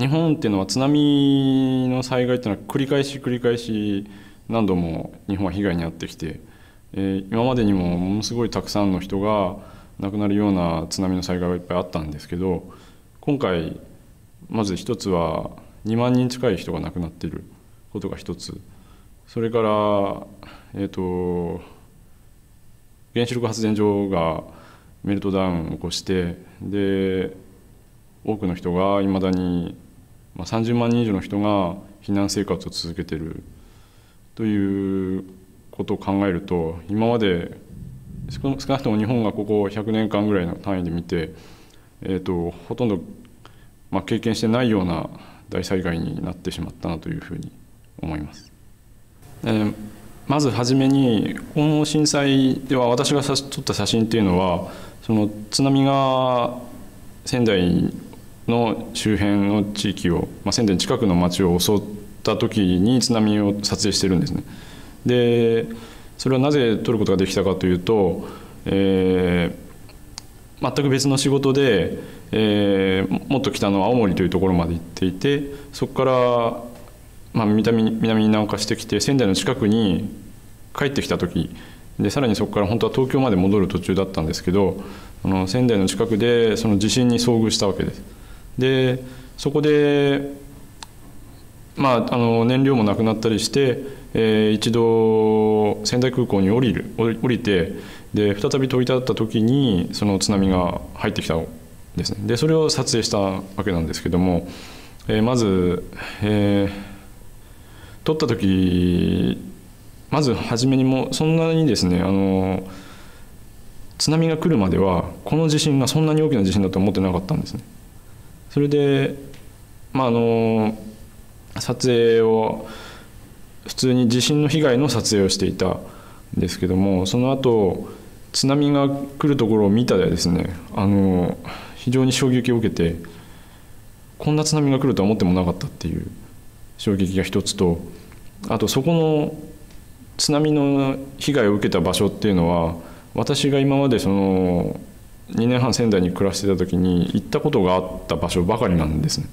日本っていうのは津波の災害っていうのは繰り返し繰り返し何度も日本は被害に遭ってきて、え、今までにもものすごいたくさんの人が亡くなるような津波の災害がいっぱいあったんですけど今回まず一つは2万人近い人が亡くなっていることが一つ。それから、えーと、原子力発電所がメルトダウンを起こしてで多くの人がいまだに、まあ、30万人以上の人が避難生活を続けているということを考えると今まで少なくとも日本がここ100年間ぐらいの単位で見て、えーと、ほとんど、まあ、経験してないような大災害になってしまったなというふうに思います。えー、まず初めにこの震災では私が撮った写真っていうのはその津波が仙台の周辺の地域を、まあ、仙台近くの町を襲った時に津波を撮影してるんですね。でそれはなぜ撮ることができたかというと、えー、全く別の仕事で、えー、もっと北の青森というところまで行っていてそこから、まあ、南南に南下してきて仙台の近くに帰ってきた時でさらにそこから本当は東京まで戻る途中だったんですけどあの仙台の近くでその地震に遭遇したわけです。でそこでまあ、あの燃料もなくなったりして、えー、一度仙台空港に降りる降りてで再び飛び立った時にその津波が入ってきたですねでそれを撮影したわけなんですけども、えー、まず、えー、撮った時まず初めにもそんなにですねあの津波が来るまではこの地震がそんなに大きな地震だと思ってなかったんですね。それでまああの撮影を普通に地震の被害の撮影をしていたんですけどもその後津波が来るところを見たでですねあの非常に衝撃を受けてこんな津波が来るとは思ってもなかったっていう衝撃が一つとあとそこの津波の被害を受けた場所っていうのは私が今までその2年半仙台に暮らしてた時に行ったことがあった場所ばかりなんですね。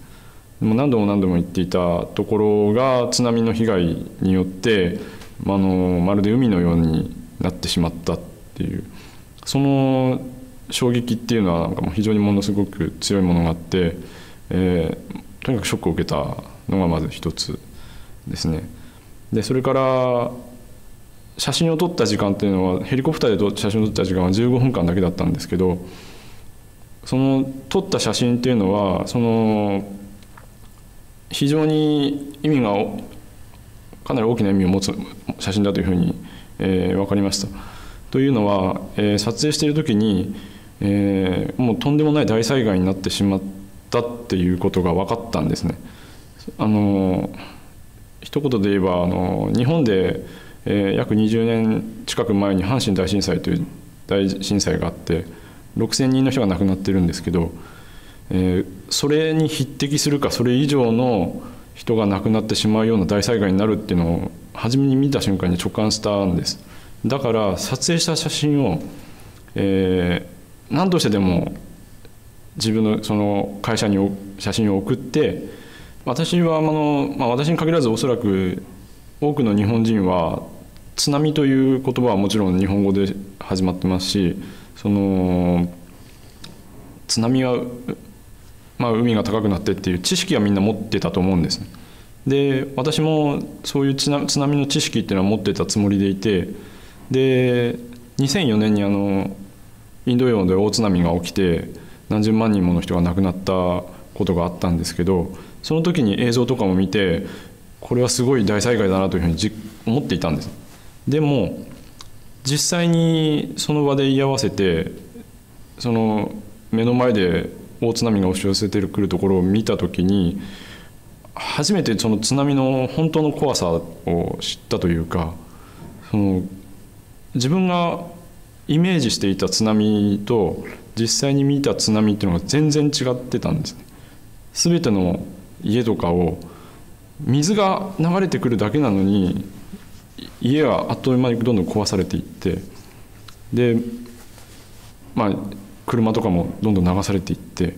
も何度も何度も言っていたところが津波の被害によってあのまるで海のようになってしまったっていうその衝撃っていうのはなんかもう非常にものすごく強いものがあって、えー、とにかくショックを受けたのがまず一つですね。でそれから写真を撮った時間っていうのはヘリコプターで写真を撮った時間は15分間だけだったんですけどその撮った写真っていうのはその非常に意味がかなり大きな意味を持つ写真だというふうに、えー、分かりました。というのは、えー、撮影している時に、えー、もうとんでもない大災害になってしまったっていうことが分かったんですね。あの一言で言えばあの日本で、えー、約20年近く前に阪神大震災という大震災があって6,000人の人が亡くなってるんですけどえー、それに匹敵するかそれ以上の人が亡くなってしまうような大災害になるっていうのを初めに見た瞬間に直感したんです。だから撮影した写真を、えー、何としてでも自分のその会社に写真を送って私はあの、まあ、私に限らずおそらく多くの日本人は津波という言葉はもちろん日本語で始まってますしその津波はまあ、海が高くなってっていう知識はみんな持ってたと思うんですね。で私もそういう津波の知識っていうのは持ってたつもりでいてで2004年にあのインド洋で大津波が起きて何十万人もの人が亡くなったことがあったんですけどその時に映像とかも見てこれはすごい大災害だなというふうに思っていたんです。でも実際にその場で居合わせてその目の前で大津波が押し寄せてくるところを見た時に初めてその津波の本当の怖さを知ったというかその自分がイメージしていた津波と実際に見た津波っていうのが全然違ってたんですね。全ての家とかを水が流れてくるだけなのに家はあっという間にどんどん壊されていってでまあ車とかもどんどん流されていって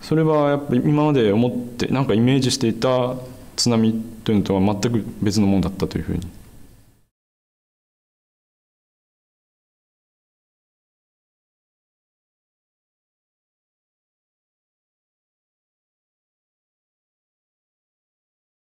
それはやっぱり今まで思ってなんかイメージしていた津波というのとは全く別のものだったというふうに